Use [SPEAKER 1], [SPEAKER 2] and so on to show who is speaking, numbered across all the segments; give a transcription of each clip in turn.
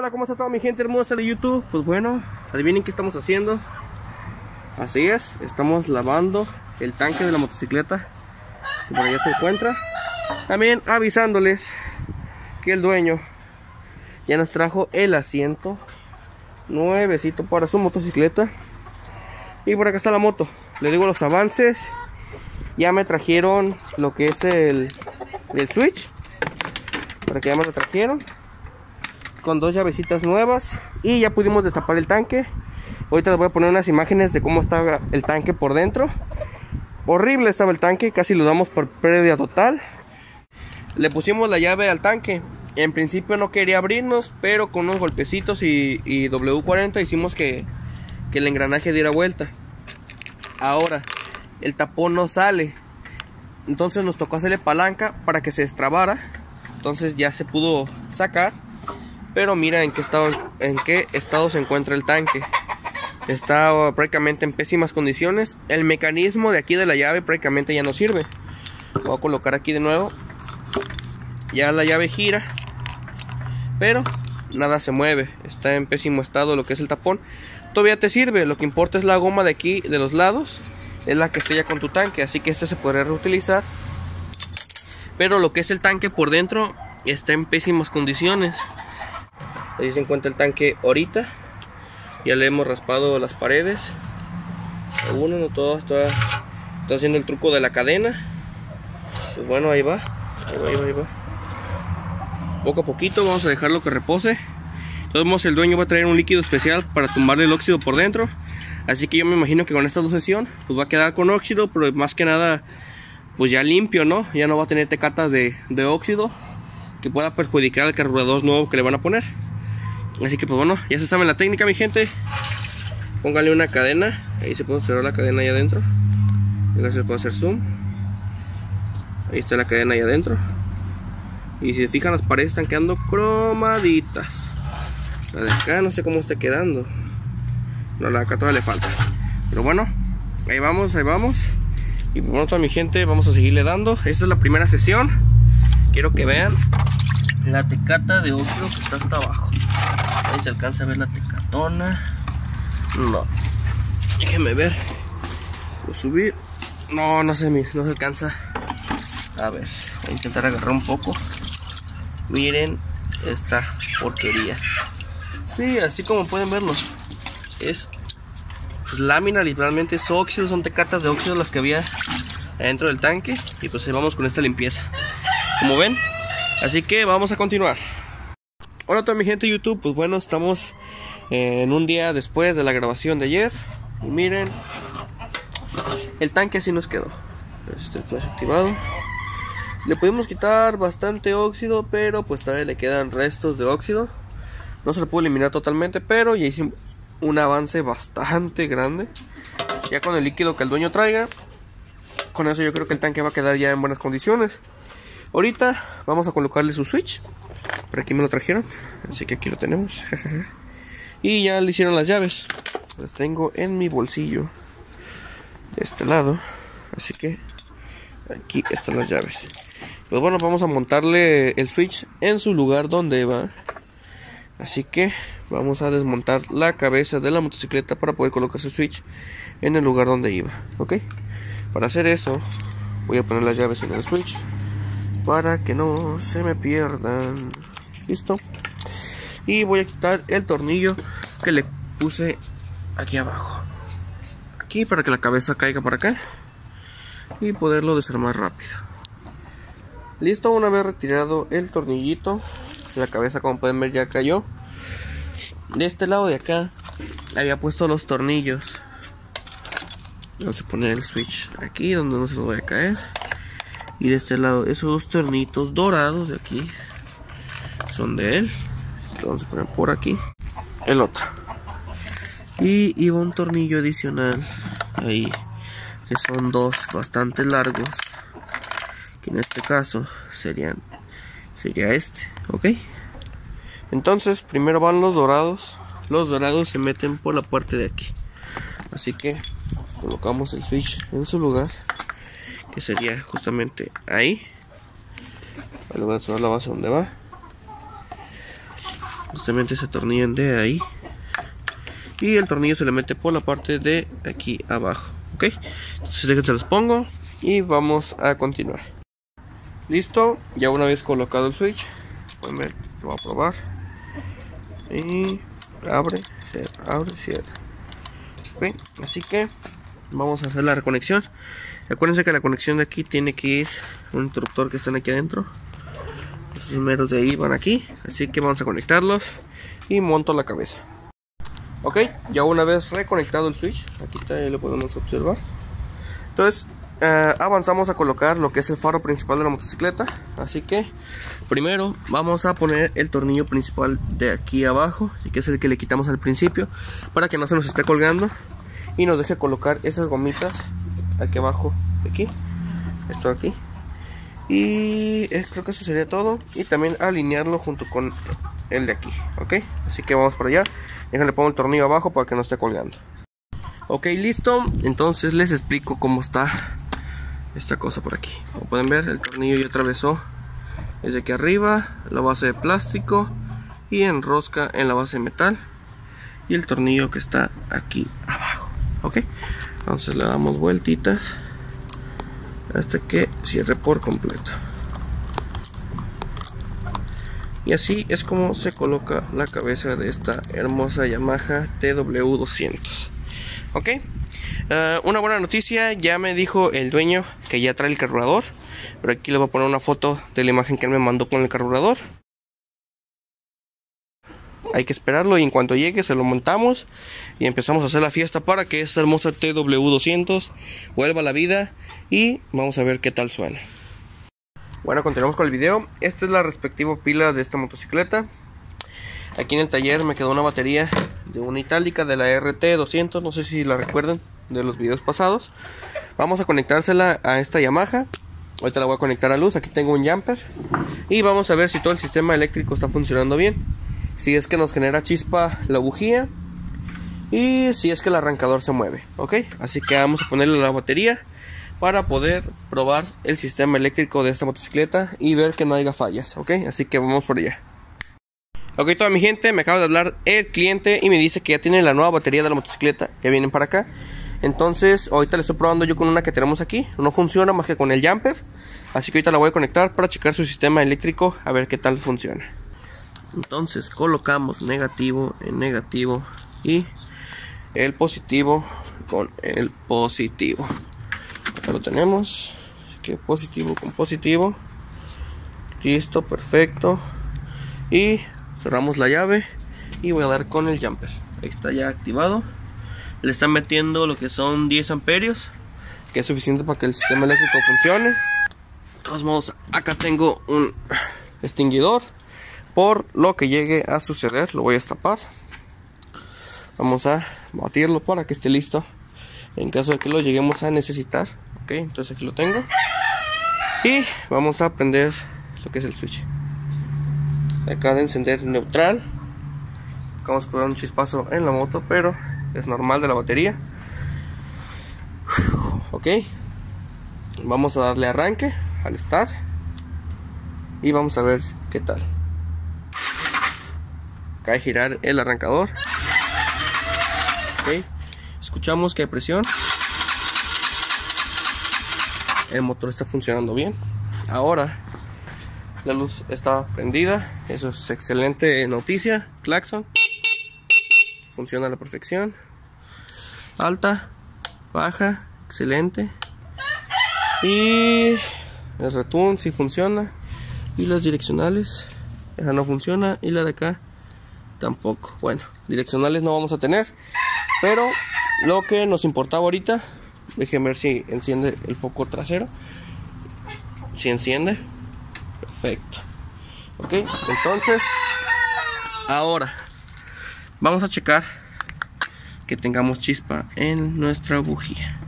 [SPEAKER 1] Hola, ¿cómo está toda mi gente hermosa de YouTube? Pues bueno, adivinen qué estamos haciendo. Así es, estamos lavando el tanque de la motocicleta que por allá se encuentra. También avisándoles que el dueño ya nos trajo el asiento nuevecito para su motocicleta. Y por acá está la moto. Les digo los avances. Ya me trajeron lo que es el, el switch. Para que ya me lo trajeron con dos llavecitas nuevas y ya pudimos destapar el tanque. Ahorita les voy a poner unas imágenes de cómo estaba el tanque por dentro. Horrible estaba el tanque casi lo damos por pérdida total. Le pusimos la llave al tanque. En principio no quería abrirnos pero con unos golpecitos y, W40 hicimos que, el engranaje diera vuelta. Ahora el tapón no sale. Entonces nos tocó hacerle palanca para que se destrabara. Entonces ya se pudo sacar pero mira en qué estado en qué estado se encuentra el tanque. Está prácticamente en pésimas condiciones. El mecanismo de aquí de la llave prácticamente ya no sirve. Voy a colocar aquí de nuevo. Ya la llave gira pero nada se mueve. Está en pésimo estado lo que es el tapón. Todavía te sirve lo que importa es la goma de aquí de los lados es la que sella con tu tanque así que este se podría reutilizar. Pero lo que es el tanque por dentro está en pésimas condiciones Ahí se encuentra el tanque ahorita. Ya le hemos raspado las paredes. Uno, no todas, todas. Está haciendo el truco de la cadena. Pues bueno, ahí va. Ahí va, ahí va, ahí va. Poco a poquito vamos a dejarlo que repose. Todos modos, el dueño va a traer un líquido especial para tumbarle el óxido por dentro. Así que yo me imagino que con esta dos sesión, pues va a quedar con óxido, pero más que nada, pues ya limpio, ¿no? Ya no va a tener tecatas de, de óxido que pueda perjudicar al carburador nuevo que le van a poner. Así que pues bueno, ya se sabe la técnica mi gente. Póngale una cadena. Ahí se puede observar la cadena ahí adentro. Ya se puede hacer zoom. Ahí está la cadena ahí adentro. Y si se fijan las paredes están quedando cromaditas. La de acá no sé cómo está quedando. No, la de acá todavía le falta. Pero bueno, ahí vamos, ahí vamos. Y pues bueno, toda mi gente, vamos a seguirle dando. Esta es la primera sesión. Quiero que vean la tecata de otro que está hasta abajo. Ahí se alcanza a ver la tecatona. No. Déjenme ver. A subir. No, no se, no se alcanza. A ver, voy a intentar agarrar un poco. Miren esta porquería. Sí, así como pueden verlo. Es lámina, literalmente es óxido, son tecatas de óxido las que había adentro del tanque. Y pues vamos con esta limpieza. Como ven, así que vamos a continuar. Hola a toda mi gente YouTube, pues bueno, estamos en un día después de la grabación de ayer. Y miren, el tanque así nos quedó. Este flash activado. Le pudimos quitar bastante óxido, pero pues todavía le quedan restos de óxido. No se lo pudo eliminar totalmente, pero ya hicimos un avance bastante grande. Ya con el líquido que el dueño traiga, con eso yo creo que el tanque va a quedar ya en buenas condiciones. Ahorita vamos a colocarle su switch por aquí me lo trajeron. Así que aquí lo tenemos. y ya le hicieron las llaves. Las tengo en mi bolsillo. De este lado. Así que aquí están las llaves. Pues bueno, vamos a montarle el switch en su lugar donde va. Así que vamos a desmontar la cabeza de la motocicleta para poder colocar su switch en el lugar donde iba. Ok. Para hacer eso, voy a poner las llaves en el switch para que no se me pierdan. Listo. Y voy a quitar el tornillo que le puse aquí abajo. Aquí para que la cabeza caiga para acá. Y poderlo desarmar rápido. Listo una vez retirado el tornillito la cabeza como pueden ver ya cayó. De este lado de acá le había puesto los tornillos. Vamos a poner el switch aquí donde no se lo voy a caer y de este lado esos dos tornitos dorados de aquí son de él. Vamos a poner por aquí. El otro. Y iba un tornillo adicional ahí que son dos bastante largos que en este caso serían sería este ok entonces primero van los dorados. Los dorados se meten por la parte de aquí. Así que colocamos el switch en su lugar sería justamente ahí. Voy a la base donde va. Justamente se atornillan de ahí. Y el tornillo se le mete por la parte de aquí abajo ok entonces se los pongo y vamos a continuar. Listo ya una vez colocado el switch pueden ver lo voy a probar. Y abre cierra, abre cierra. Ok así que vamos a hacer la reconexión. Acuérdense que la conexión de aquí tiene que ir un interruptor que están aquí adentro. Los meros de ahí van aquí. Así que vamos a conectarlos y monto la cabeza. Ok ya una vez reconectado el switch aquí está, lo podemos observar. Entonces eh, avanzamos a colocar lo que es el faro principal de la motocicleta. Así que primero vamos a poner el tornillo principal de aquí abajo que es el que le quitamos al principio para que no se nos esté colgando y nos deje colocar esas gomitas aquí abajo aquí esto aquí y creo que eso sería todo y también alinearlo junto con el de aquí ok así que vamos por allá déjenle pongo el tornillo abajo para que no esté colgando. Ok listo entonces les explico cómo está esta cosa por aquí. Como pueden ver el tornillo ya atravesó desde aquí arriba la base de plástico y enrosca en la base de metal y el tornillo que está aquí abajo ok. Entonces le damos vueltitas hasta que cierre por completo. Y así es como se coloca la cabeza de esta hermosa Yamaha TW200 ok. Uh, una buena noticia ya me dijo el dueño que ya trae el carburador pero aquí les voy a poner una foto de la imagen que él me mandó con el carburador hay que esperarlo y en cuanto llegue se lo montamos y empezamos a hacer la fiesta para que esta hermosa TW200 vuelva a la vida y vamos a ver qué tal suena bueno, continuamos con el video. Esta es la respectiva pila de esta motocicleta. Aquí en el taller me quedó una batería de una itálica de la RT200, no sé si la recuerdan de los videos pasados. Vamos a conectársela a esta Yamaha. Ahorita la voy a conectar a luz, aquí tengo un jumper. Y vamos a ver si todo el sistema eléctrico está funcionando bien. Si es que nos genera chispa la bujía. Y si es que el arrancador se mueve, ¿ok? Así que vamos a ponerle la batería para poder probar el sistema eléctrico de esta motocicleta y ver que no haya fallas, ok, así que vamos por allá. Ok, toda mi gente, me acaba de hablar el cliente y me dice que ya tiene la nueva batería de la motocicleta que vienen para acá. Entonces, ahorita le estoy probando yo con una que tenemos aquí. No funciona más que con el jumper. Así que ahorita la voy a conectar para checar su sistema eléctrico a ver qué tal funciona. Entonces, colocamos negativo en negativo y el positivo con el positivo. Acá lo tenemos. Que positivo con positivo. Listo perfecto. Y cerramos la llave y voy a dar con el jumper. Ahí está ya activado. Le están metiendo lo que son 10 amperios que es suficiente para que el sistema eléctrico funcione. De todos modos acá tengo un extinguidor por lo que llegue a suceder lo voy a destapar. Vamos a batirlo para que esté listo. En caso de que lo lleguemos a necesitar ok entonces aquí lo tengo. Y vamos a prender lo que es el switch. Acaba de encender neutral. Vamos a poner un chispazo en la moto pero es normal de la batería. Ok. Vamos a darle arranque al start. Y vamos a ver qué tal cae girar el arrancador. Escuchamos que hay presión. El motor está funcionando bien. Ahora la luz está prendida. Eso es excelente noticia. Claxon. Funciona a la perfección. Alta baja excelente. Y el return si funciona. Y las direccionales. Esa no funciona. Y la de acá tampoco bueno direccionales no vamos a tener pero lo que nos importaba ahorita, déjenme ver si enciende el foco trasero. Si enciende, perfecto. Ok, entonces, ahora vamos a checar que tengamos chispa en nuestra bujía.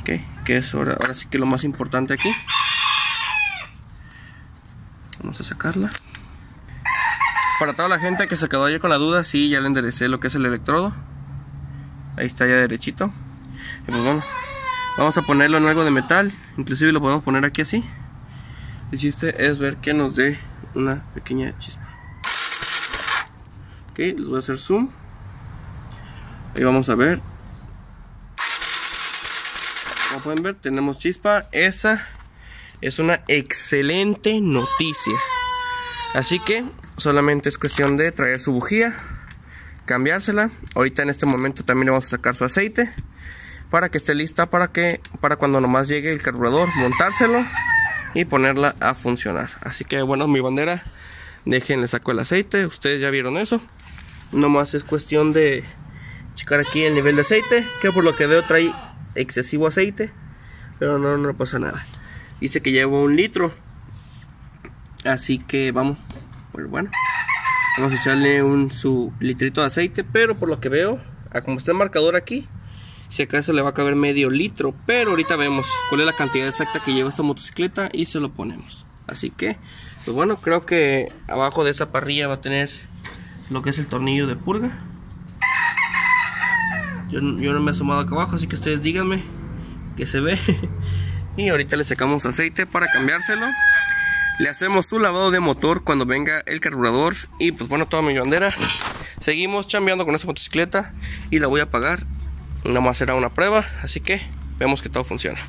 [SPEAKER 1] Ok, que es ahora, ahora sí que lo más importante aquí. Vamos a sacarla. Para toda la gente que se quedó ya con la duda, sí, ya le enderecé lo que es el electrodo. Ahí está ya derechito. Pues vamos a ponerlo en algo de metal. Inclusive lo podemos poner aquí así. El chiste es ver que nos dé una pequeña chispa. ok les voy a hacer zoom ahí vamos a ver como pueden ver tenemos chispa esa es una excelente noticia así que solamente es cuestión de traer su bujía cambiársela. Ahorita en este momento también le vamos a sacar su aceite para que esté lista para que para cuando nomás llegue el carburador montárselo y ponerla a funcionar. Así que bueno mi bandera déjenle saco el aceite. Ustedes ya vieron eso. Nomás es cuestión de checar aquí el nivel de aceite que por lo que veo trae excesivo aceite pero no, no pasa nada. Dice que llevo un litro así que vamos. Pues bueno. Vamos a echarle un su litrito de aceite pero por lo que veo a como está el marcador aquí si acaso le va a caber medio litro pero ahorita vemos cuál es la cantidad exacta que lleva esta motocicleta y se lo ponemos. Así que pues bueno creo que abajo de esta parrilla va a tener lo que es el tornillo de purga. Yo, yo no me he asomado acá abajo así que ustedes díganme que se ve. Y ahorita le sacamos aceite para cambiárselo le hacemos su lavado de motor cuando venga el carburador y pues bueno toda mi bandera. Seguimos chambeando con esta motocicleta y la voy a apagar nomás será una prueba así que vemos que todo funciona